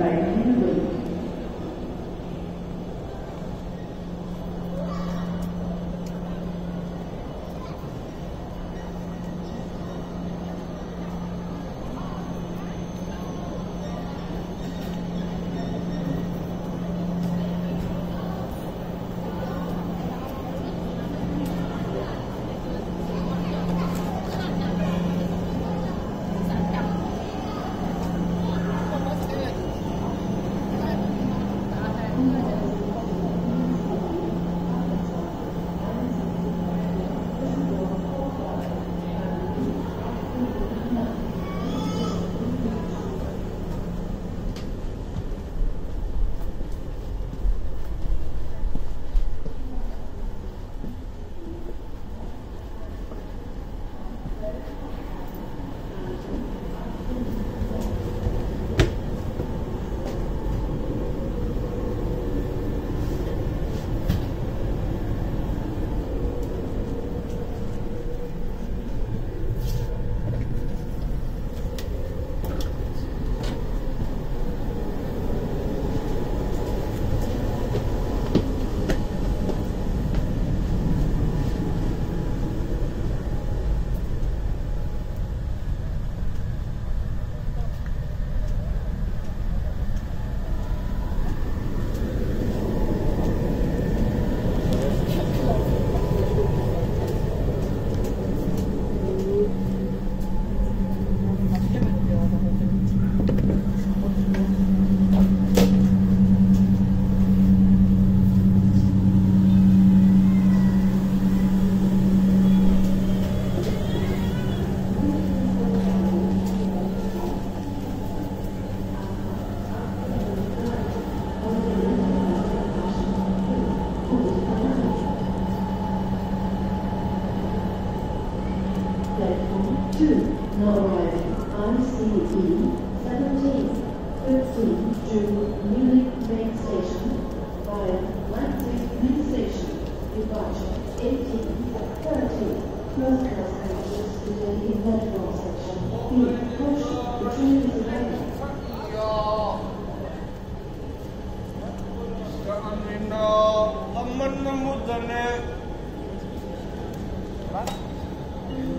lại những lực Platform 2, now arriving ICE 17, 13 to Munich main station Leipzig main station, departure 18, 30, first class